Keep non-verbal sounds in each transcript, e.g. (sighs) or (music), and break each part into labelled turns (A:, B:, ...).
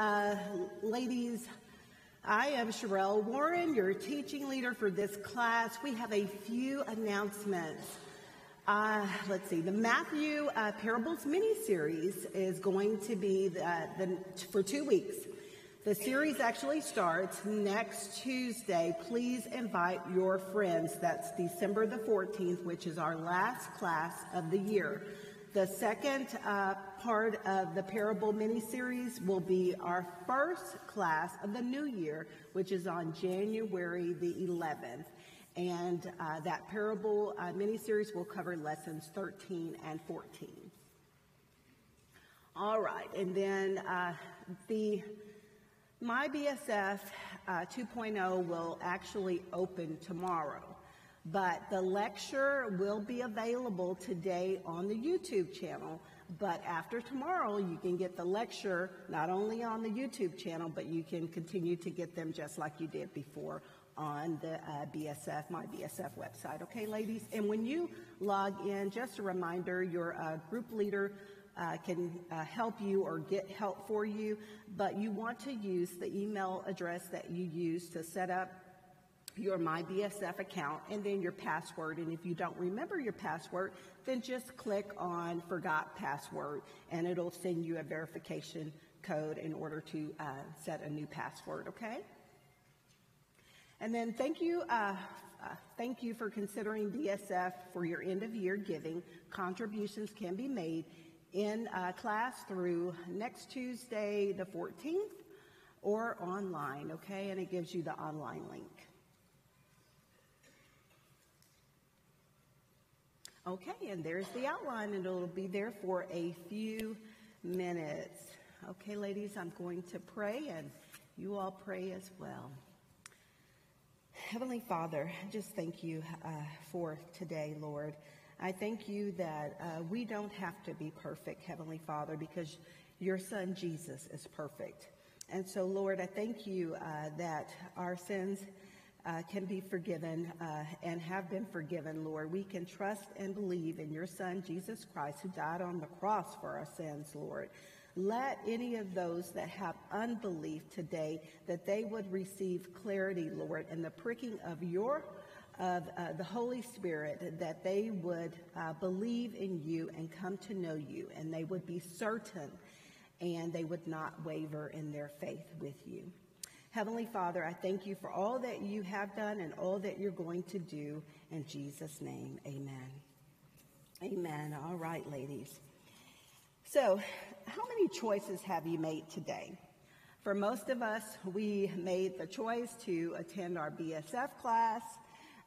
A: uh, ladies, I am Sherrell Warren, your teaching leader for this class. We have a few announcements. Uh, let's see, the Matthew uh, Parables mini series is going to be the, the, for two weeks. The series actually starts next Tuesday. Please invite your friends. That's December the 14th, which is our last class of the year. The second uh, part of the parable mini series will be our first class of the new year, which is on January the 11th. And uh, that parable uh, mini series will cover lessons 13 and 14. All right, and then uh, the My BSF uh, 2.0 will actually open tomorrow. But the lecture will be available today on the YouTube channel. But after tomorrow, you can get the lecture not only on the YouTube channel, but you can continue to get them just like you did before on the uh, BSF, my BSF website. Okay, ladies? And when you log in, just a reminder, your uh, group leader uh, can uh, help you or get help for you, but you want to use the email address that you use to set up your MyBSF account and then your password. And if you don't remember your password, then just click on Forgot Password and it'll send you a verification code in order to uh, set a new password, okay? And then thank you, uh, uh, thank you for considering BSF for your end of year giving. Contributions can be made in uh, class through next Tuesday, the 14th, or online, okay? And it gives you the online link. Okay, and there's the outline, and it'll be there for a few minutes. Okay, ladies, I'm going to pray, and you all pray as well. Heavenly Father, just thank you uh, for today, Lord. I thank you that uh, we don't have to be perfect, Heavenly Father, because your Son Jesus is perfect. And so, Lord, I thank you uh, that our sins uh, can be forgiven uh, and have been forgiven, Lord. We can trust and believe in your Son, Jesus Christ, who died on the cross for our sins, Lord. Let any of those that have unbelief today, that they would receive clarity, Lord, and the pricking of your of uh, the Holy Spirit, that they would uh, believe in you and come to know you, and they would be certain and they would not waver in their faith with you. Heavenly Father, I thank you for all that you have done and all that you're going to do. In Jesus' name, amen. Amen. All right, ladies. So, how many choices have you made today? For most of us, we made the choice to attend our BSF class.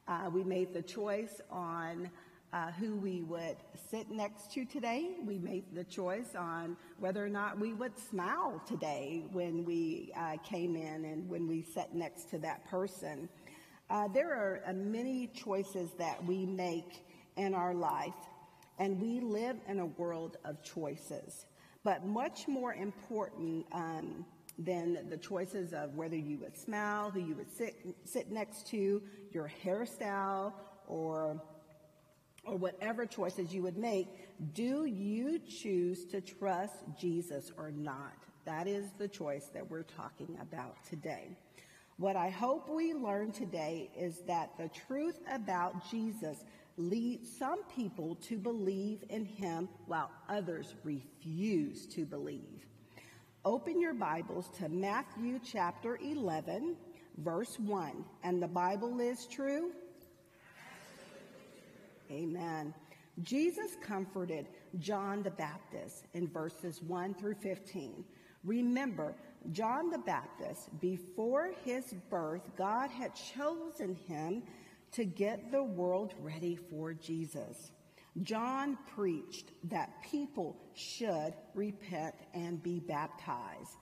A: Uh, we made the choice on uh, who we would sit next to today. We made the choice on whether or not we would smile today when we uh, came in and when we sat next to that person. Uh, there are uh, many choices that we make in our life, and we live in a world of choices. But much more important um, than the choices of whether you would smile, who you would sit, sit next to, your hairstyle, or or whatever choices you would make, do you choose to trust Jesus or not? That is the choice that we're talking about today. What I hope we learn today is that the truth about Jesus leads some people to believe in him while others refuse to believe. Open your Bibles to Matthew chapter 11, verse 1. And the Bible is true? Amen. Jesus comforted John the Baptist in verses 1 through 15. Remember, John the Baptist, before his birth, God had chosen him to get the world ready for Jesus. John preached that people should repent and be baptized.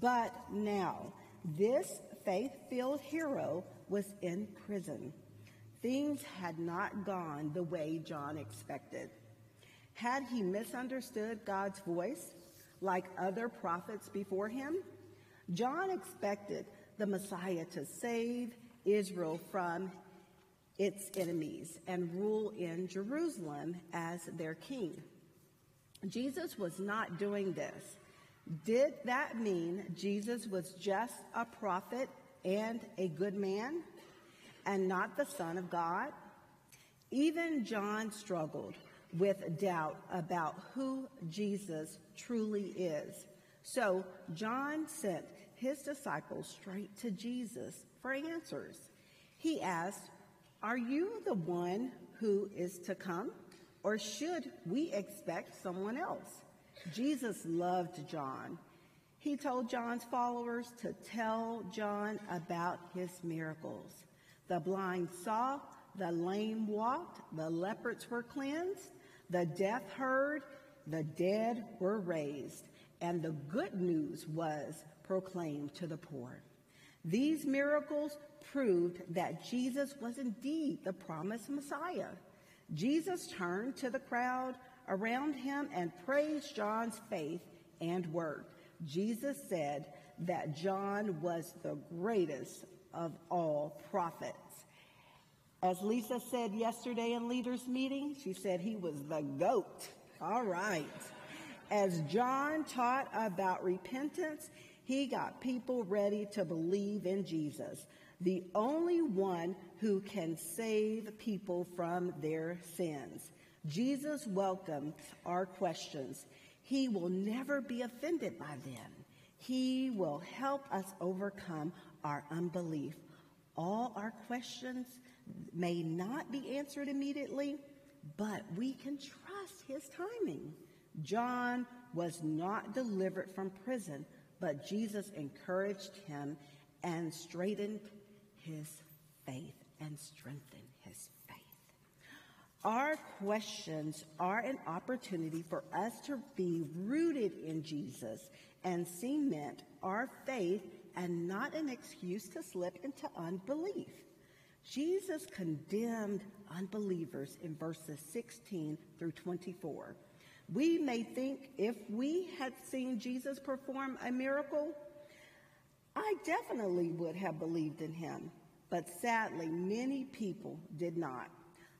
A: But now, this faith filled hero was in prison things had not gone the way John expected. Had he misunderstood God's voice like other prophets before him? John expected the Messiah to save Israel from its enemies and rule in Jerusalem as their king. Jesus was not doing this. Did that mean Jesus was just a prophet and a good man and not the Son of God? Even John struggled with doubt about who Jesus truly is. So John sent his disciples straight to Jesus for answers. He asked, Are you the one who is to come, or should we expect someone else? Jesus loved John. He told John's followers to tell John about his miracles. The blind saw, the lame walked, the leopards were cleansed, the deaf heard, the dead were raised, and the good news was proclaimed to the poor. These miracles proved that Jesus was indeed the promised Messiah. Jesus turned to the crowd around him and praised John's faith and work. Jesus said that John was the greatest of all prophets. As Lisa said yesterday in leaders meeting, she said he was the goat. All right. As John taught about repentance, he got people ready to believe in Jesus, the only one who can save people from their sins. Jesus welcomes our questions. He will never be offended by them. He will help us overcome our unbelief. All our questions may not be answered immediately, but we can trust his timing. John was not delivered from prison, but Jesus encouraged him and straightened his faith and strengthened his faith. Our questions are an opportunity for us to be rooted in Jesus and cement our faith and not an excuse to slip into unbelief. Jesus condemned unbelievers in verses 16 through 24. We may think if we had seen Jesus perform a miracle, I definitely would have believed in him. But sadly, many people did not.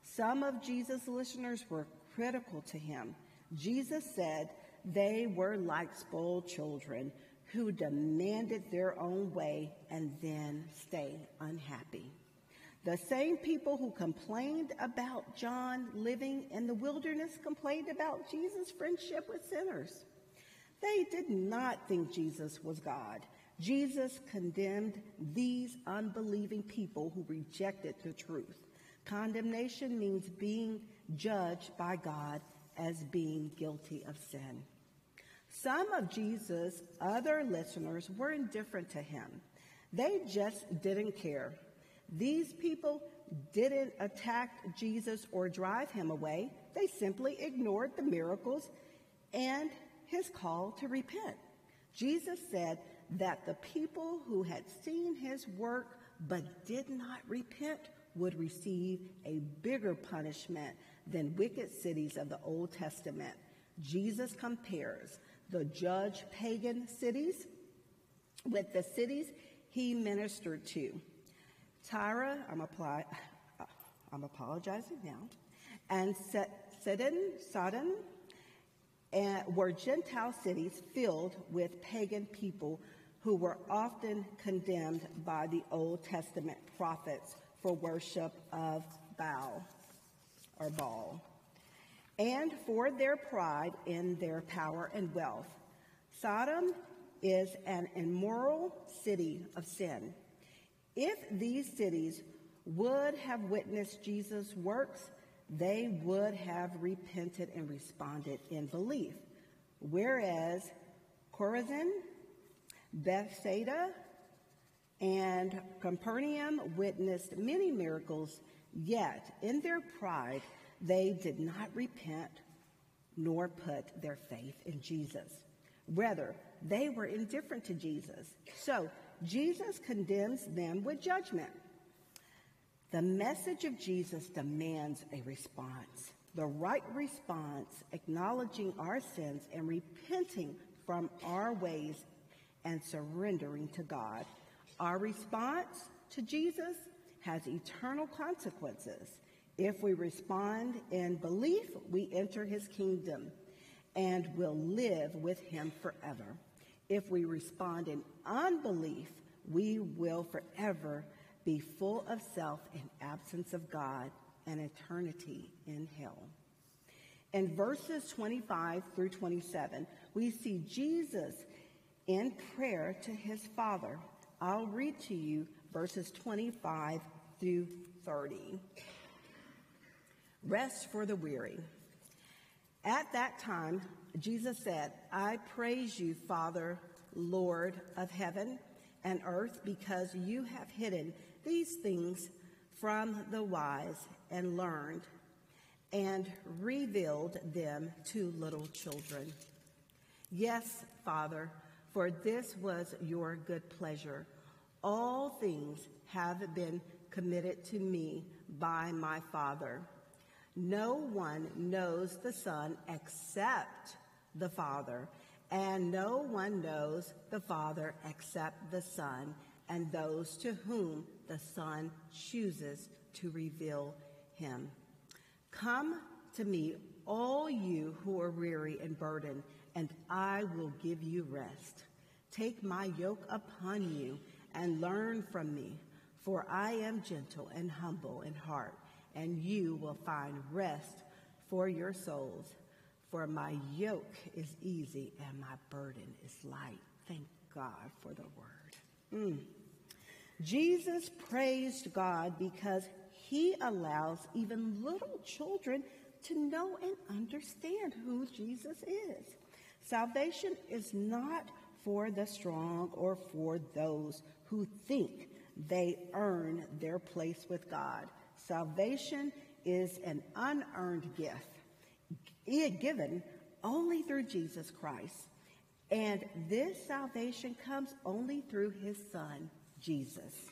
A: Some of Jesus' listeners were critical to him. Jesus said they were like spoiled children who demanded their own way and then stay unhappy. The same people who complained about John living in the wilderness complained about Jesus' friendship with sinners. They did not think Jesus was God. Jesus condemned these unbelieving people who rejected the truth. Condemnation means being judged by God as being guilty of sin. Some of Jesus' other listeners were indifferent to him. They just didn't care. These people didn't attack Jesus or drive him away. They simply ignored the miracles and his call to repent. Jesus said that the people who had seen his work but did not repent would receive a bigger punishment than wicked cities of the Old Testament. Jesus compares the judge pagan cities with the cities he ministered to. Tyre, I'm, apply, (sighs) I'm apologizing now, and Sidon, Sodom, and were Gentile cities filled with pagan people who were often condemned by the Old Testament prophets for worship of Baal or Baal, and for their pride in their power and wealth. Sodom is an immoral city of sin. If these cities would have witnessed Jesus' works, they would have repented and responded in belief. Whereas Chorazin, Bethsaida, and Capernaum witnessed many miracles, yet in their pride they did not repent nor put their faith in Jesus. Rather, they were indifferent to Jesus. So Jesus condemns them with judgment. The message of Jesus demands a response. The right response, acknowledging our sins and repenting from our ways and surrendering to God. Our response to Jesus has eternal consequences. If we respond in belief, we enter his kingdom and will live with him forever. If we respond in unbelief, we will forever be full of self in absence of God and eternity in hell. In verses 25 through 27, we see Jesus in prayer to his Father. I'll read to you verses 25 through 30. Rest for the weary. At that time, Jesus said, I praise you, Father, Lord of heaven and earth, because you have hidden these things from the wise and learned and revealed them to little children. Yes, Father, for this was your good pleasure. All things have been committed to me by my Father. No one knows the Son except the Father, and no one knows the Father except the Son, and those to whom the Son chooses to reveal him. Come to me, all you who are weary and burdened, and I will give you rest. Take my yoke upon you and learn from me, for I am gentle and humble in heart and you will find rest for your souls. For my yoke is easy and my burden is light. Thank God for the word. Mm. Jesus praised God because he allows even little children to know and understand who Jesus is. Salvation is not for the strong or for those who think they earn their place with God. Salvation is an unearned gift given only through Jesus Christ. And this salvation comes only through his son, Jesus.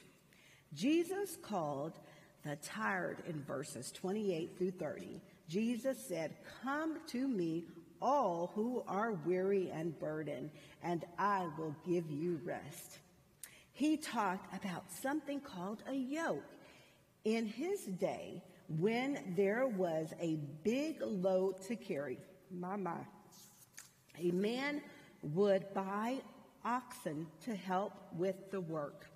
A: Jesus called the tired in verses 28 through 30. Jesus said, Come to me, all who are weary and burdened, and I will give you rest. He talked about something called a yoke. In his day, when there was a big load to carry, my, my, a man would buy oxen to help with the work.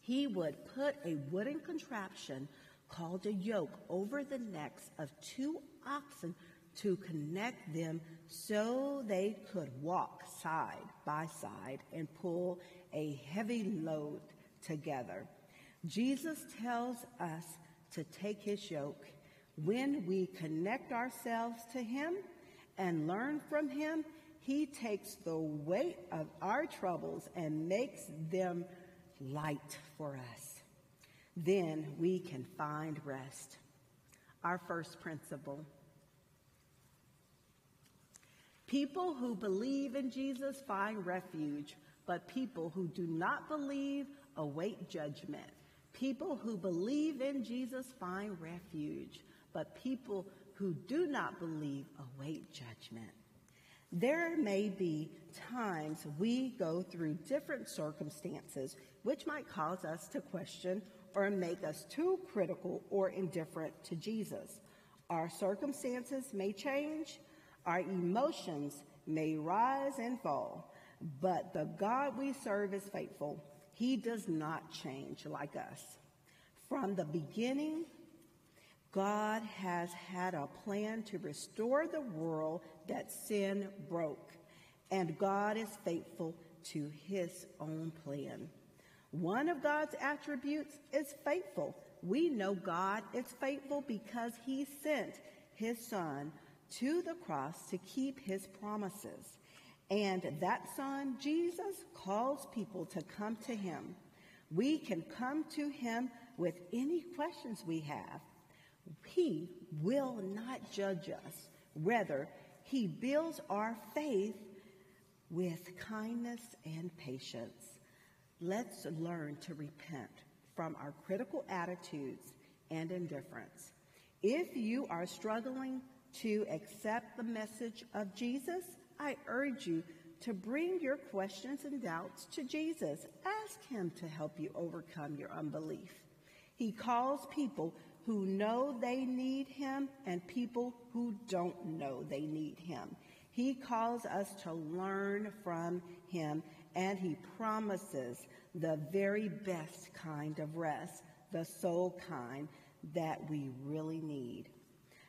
A: He would put a wooden contraption called a yoke over the necks of two oxen to connect them so they could walk side by side and pull a heavy load together. Jesus tells us to take his yoke. When we connect ourselves to him and learn from him, he takes the weight of our troubles and makes them light for us. Then we can find rest. Our first principle. People who believe in Jesus find refuge, but people who do not believe await judgment. People who believe in Jesus find refuge, but people who do not believe await judgment. There may be times we go through different circumstances which might cause us to question or make us too critical or indifferent to Jesus. Our circumstances may change, our emotions may rise and fall, but the God we serve is faithful he does not change like us. From the beginning, God has had a plan to restore the world that sin broke, and God is faithful to his own plan. One of God's attributes is faithful. We know God is faithful because he sent his son to the cross to keep his promises. And that son, Jesus, calls people to come to him. We can come to him with any questions we have. He will not judge us. Rather, he builds our faith with kindness and patience. Let's learn to repent from our critical attitudes and indifference. If you are struggling to accept the message of Jesus, I urge you to bring your questions and doubts to Jesus. Ask him to help you overcome your unbelief. He calls people who know they need him and people who don't know they need him. He calls us to learn from him, and he promises the very best kind of rest, the soul kind that we really need.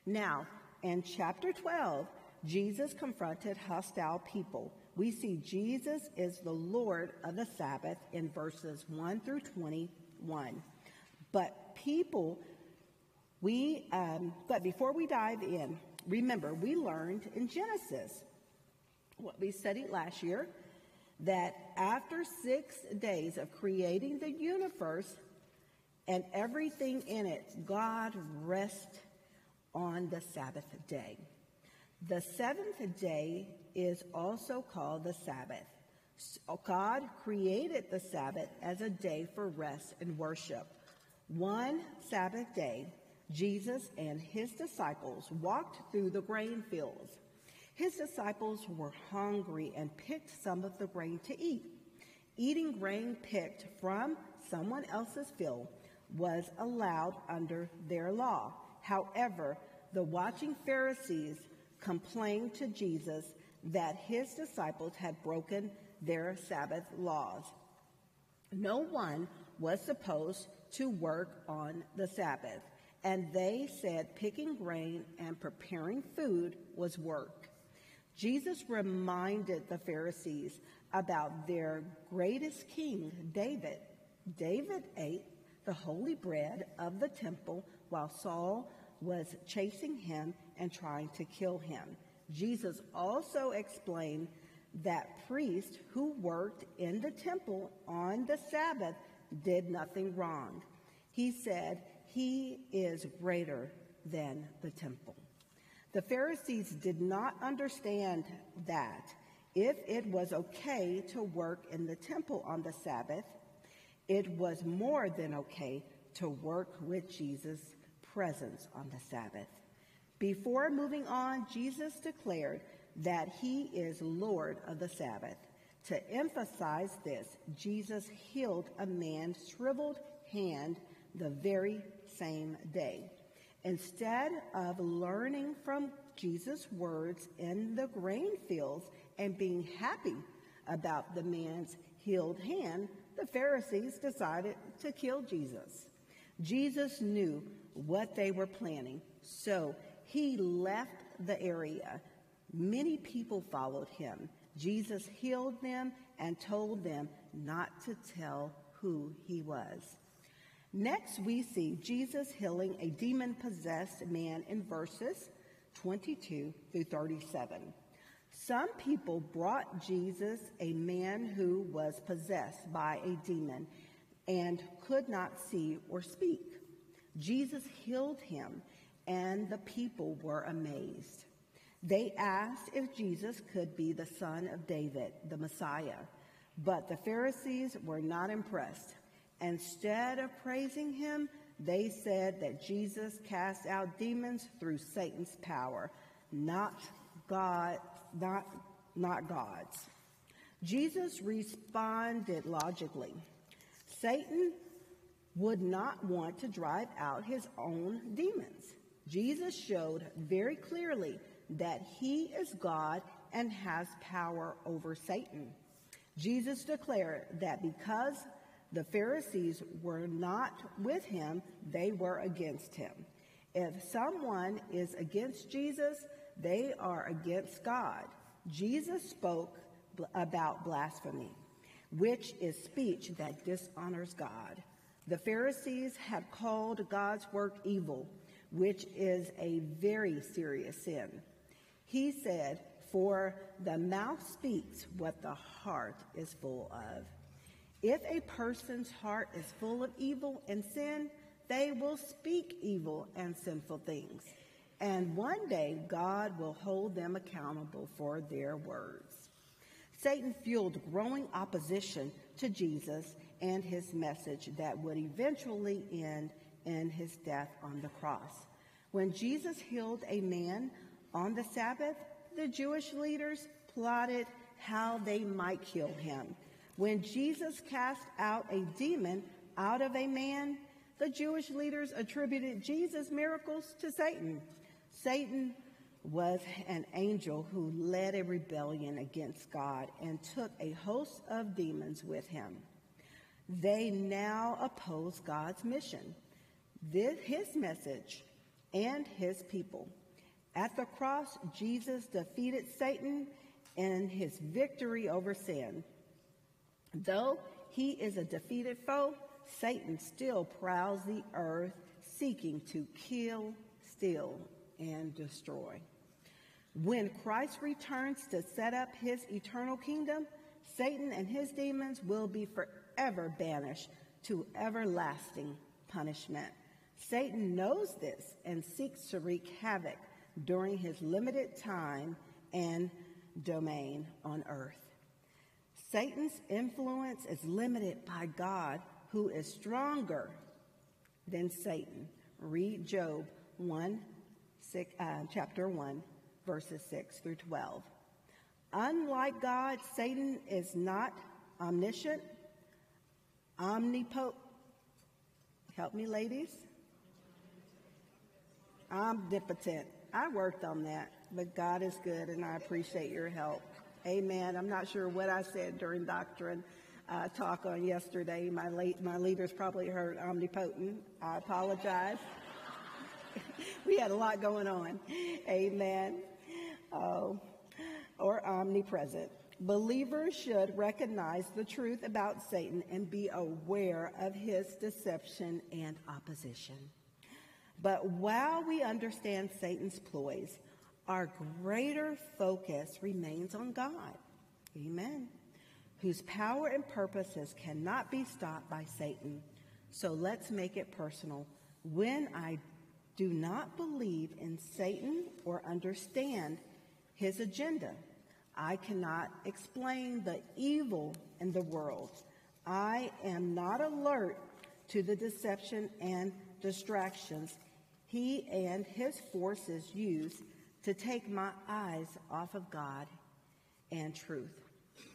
A: Now, in chapter 12, Jesus confronted hostile people. We see Jesus is the Lord of the Sabbath in verses 1 through 21. But people, we, um, but before we dive in, remember, we learned in Genesis what we studied last year that after six days of creating the universe and everything in it, God rests on the Sabbath day. The seventh day is also called the Sabbath. God created the Sabbath as a day for rest and worship. One Sabbath day, Jesus and his disciples walked through the grain fields. His disciples were hungry and picked some of the grain to eat. Eating grain picked from someone else's field was allowed under their law. However, the watching Pharisees complained to Jesus that his disciples had broken their Sabbath laws. No one was supposed to work on the Sabbath, and they said picking grain and preparing food was work. Jesus reminded the Pharisees about their greatest king, David. David ate the holy bread of the temple while Saul was chasing him and trying to kill him. Jesus also explained that priests who worked in the temple on the Sabbath did nothing wrong. He said, He is greater than the temple. The Pharisees did not understand that if it was okay to work in the temple on the Sabbath, it was more than okay to work with Jesus' presence on the Sabbath. Before moving on, Jesus declared that he is Lord of the Sabbath. To emphasize this, Jesus healed a man's shriveled hand the very same day. Instead of learning from Jesus' words in the grain fields and being happy about the man's healed hand, the Pharisees decided to kill Jesus. Jesus knew what they were planning, so he left the area. Many people followed him. Jesus healed them and told them not to tell who he was. Next, we see Jesus healing a demon possessed man in verses 22 through 37. Some people brought Jesus a man who was possessed by a demon and could not see or speak. Jesus healed him and the people were amazed. They asked if Jesus could be the son of David, the Messiah, but the Pharisees were not impressed. Instead of praising him, they said that Jesus cast out demons through Satan's power, not God, not, not God's. Jesus responded logically. Satan would not want to drive out his own demons. Jesus showed very clearly that he is God and has power over Satan. Jesus declared that because the Pharisees were not with him, they were against him. If someone is against Jesus, they are against God. Jesus spoke about blasphemy, which is speech that dishonors God. The Pharisees had called God's work evil which is a very serious sin. He said, For the mouth speaks what the heart is full of. If a person's heart is full of evil and sin, they will speak evil and sinful things. And one day God will hold them accountable for their words. Satan fueled growing opposition to Jesus and his message that would eventually end in his death on the cross. When Jesus healed a man on the Sabbath, the Jewish leaders plotted how they might kill him. When Jesus cast out a demon out of a man, the Jewish leaders attributed Jesus' miracles to Satan. Satan was an angel who led a rebellion against God and took a host of demons with him. They now oppose God's mission, this, his message, and his people. At the cross, Jesus defeated Satan and his victory over sin. Though he is a defeated foe, Satan still prowls the earth seeking to kill, steal, and destroy. When Christ returns to set up his eternal kingdom, Satan and his demons will be forever banished to everlasting punishment. Satan knows this and seeks to wreak havoc during his limited time and domain on earth. Satan's influence is limited by God, who is stronger than Satan. Read Job 1, six, uh, chapter 1, verses 6 through 12. Unlike God, Satan is not omniscient, omnipotent. Help me, ladies. Omnipotent. I worked on that, but God is good, and I appreciate your help. Amen. I'm not sure what I said during doctrine uh, talk on yesterday. My, late, my leaders probably heard omnipotent. I apologize. (laughs) we had a lot going on. Amen. Oh, or omnipresent. Believers should recognize the truth about Satan and be aware of his deception and opposition. But while we understand Satan's ploys, our greater focus remains on God. Amen. Whose power and purposes cannot be stopped by Satan. So let's make it personal. When I do not believe in Satan or understand his agenda, I cannot explain the evil in the world. I am not alert to the deception and distractions he and his forces use to take my eyes off of God and truth.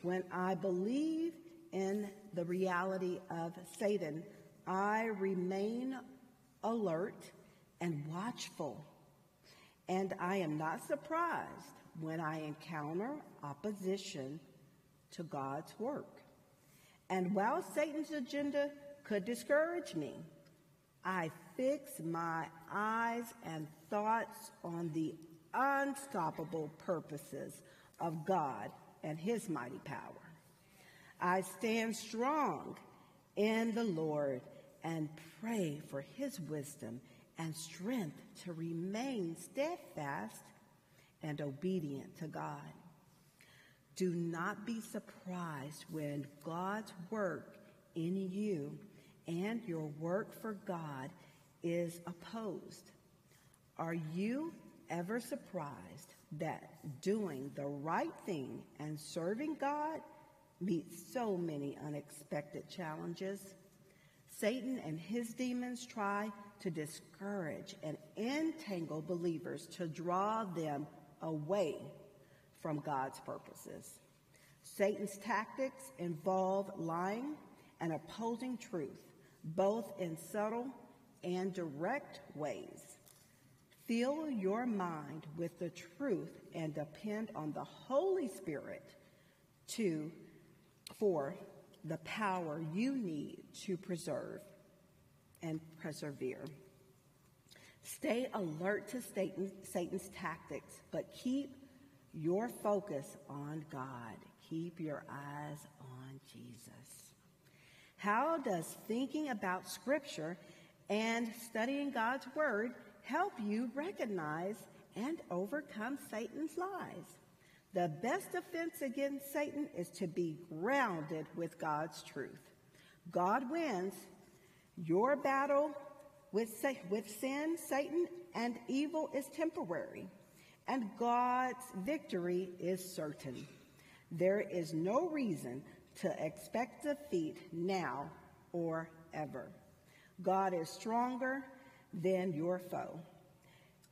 A: When I believe in the reality of Satan, I remain alert and watchful. And I am not surprised when I encounter opposition to God's work. And while Satan's agenda could discourage me, I fix my eyes and thoughts on the unstoppable purposes of God and his mighty power. I stand strong in the Lord and pray for his wisdom and strength to remain steadfast and obedient to God. Do not be surprised when God's work in you and your work for God is opposed. Are you ever surprised that doing the right thing and serving God meets so many unexpected challenges? Satan and his demons try to discourage and entangle believers to draw them away from God's purposes. Satan's tactics involve lying and opposing truth, both in subtle and direct ways. Fill your mind with the truth and depend on the Holy Spirit to for the power you need to preserve and persevere. Stay alert to Satan, Satan's tactics, but keep your focus on God. Keep your eyes on Jesus. How does thinking about Scripture and studying God's Word help you recognize and overcome Satan's lies. The best defense against Satan is to be grounded with God's truth. God wins. Your battle with, with sin, Satan, and evil is temporary, and God's victory is certain. There is no reason to expect defeat now or ever. God is stronger than your foe.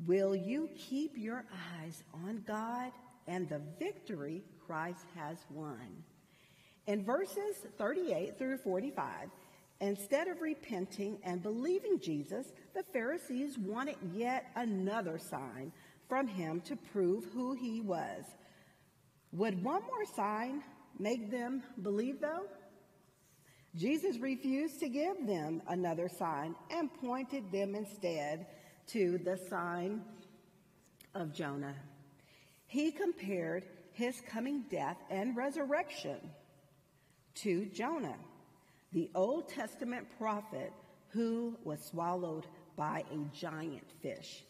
A: Will you keep your eyes on God and the victory Christ has won? In verses 38 through 45, instead of repenting and believing Jesus, the Pharisees wanted yet another sign from him to prove who he was. Would one more sign make them believe, though? Jesus refused to give them another sign and pointed them instead to the sign of Jonah. He compared his coming death and resurrection to Jonah, the Old Testament prophet who was swallowed by a giant fish.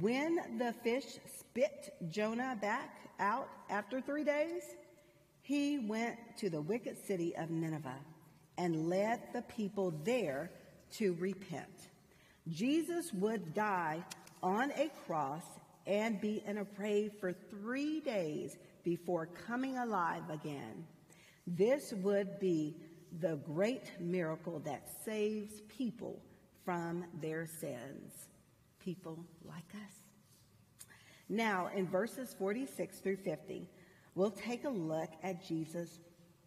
A: When the fish spit Jonah back out after three days, he went to the wicked city of Nineveh and led the people there to repent. Jesus would die on a cross and be in a grave for three days before coming alive again. This would be the great miracle that saves people from their sins. People like us. Now, in verses 46 through 50, we'll take a look at Jesus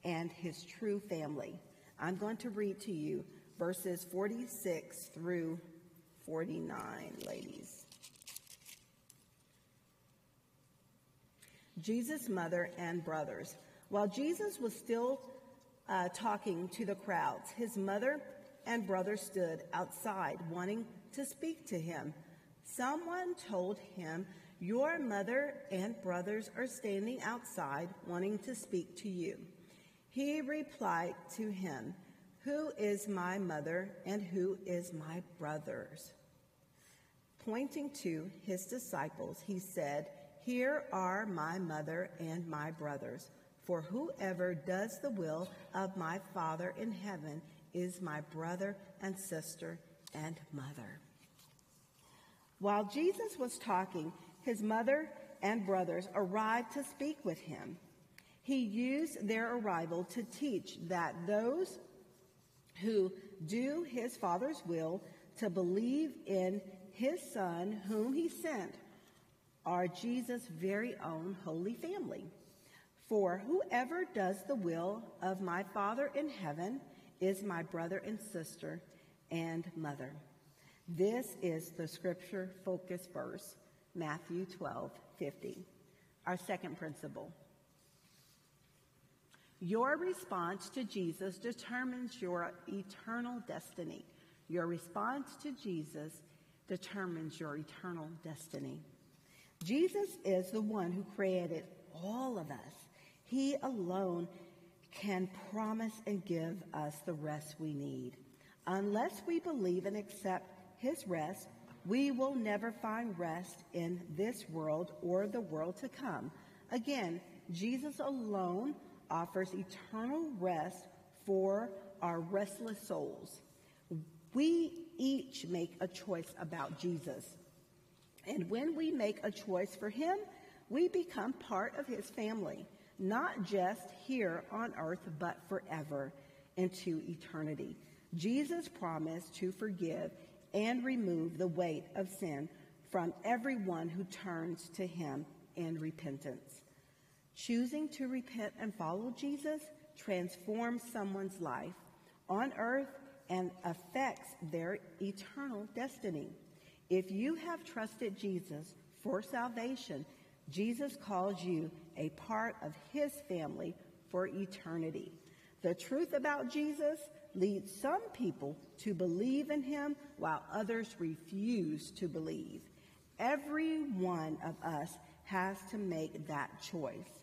A: and his true family. I'm going to read to you verses 46 through 49, ladies. Jesus' mother and brothers. While Jesus was still uh, talking to the crowds, his mother and brother stood outside wanting to speak to him. Someone told him, Your mother and brothers are standing outside wanting to speak to you. He replied to him, Who is my mother and who is my brothers? Pointing to his disciples, he said, Here are my mother and my brothers. For whoever does the will of my Father in heaven is my brother and sister and mother. While Jesus was talking, his mother and brothers arrived to speak with him. He used their arrival to teach that those who do his Father's will to believe in his Son, whom he sent, are Jesus' very own holy family. For whoever does the will of my Father in heaven is my brother and sister and mother. This is the scripture focus verse, Matthew 12, 50. Our second principle. Your response to Jesus determines your eternal destiny. Your response to Jesus determines your eternal destiny. Jesus is the one who created all of us. He alone can promise and give us the rest we need. Unless we believe and accept his rest, we will never find rest in this world or the world to come. Again, Jesus alone offers eternal rest for our restless souls. We each make a choice about Jesus. And when we make a choice for him, we become part of his family, not just here on earth, but forever into eternity. Jesus promised to forgive and remove the weight of sin from everyone who turns to him in repentance. Choosing to repent and follow Jesus transforms someone's life on earth and affects their eternal destiny. If you have trusted Jesus for salvation, Jesus calls you a part of his family for eternity. The truth about Jesus leads some people to believe in him while others refuse to believe. Every one of us has to make that choice.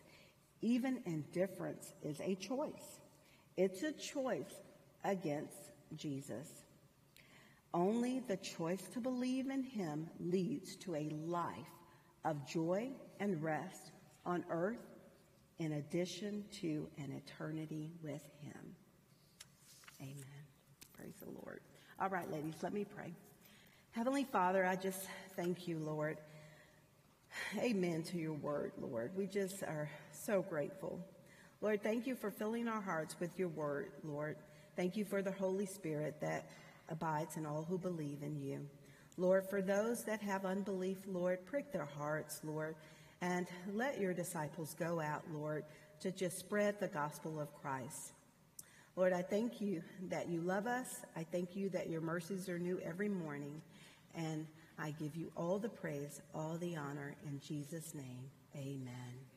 A: Even indifference is a choice. It's a choice against Jesus. Only the choice to believe in him leads to a life of joy and rest on earth in addition to an eternity with him. Amen. Praise the Lord. All right, ladies, let me pray. Heavenly Father, I just thank you, Lord. Amen to your word, Lord. We just are so grateful. Lord, thank you for filling our hearts with your word, Lord. Thank you for the Holy Spirit that abides in all who believe in you. Lord, for those that have unbelief, Lord, prick their hearts, Lord, and let your disciples go out, Lord, to just spread the gospel of Christ. Lord, I thank you that you love us. I thank you that your mercies are new every morning. And I give you all the praise, all the honor. In Jesus' name, amen.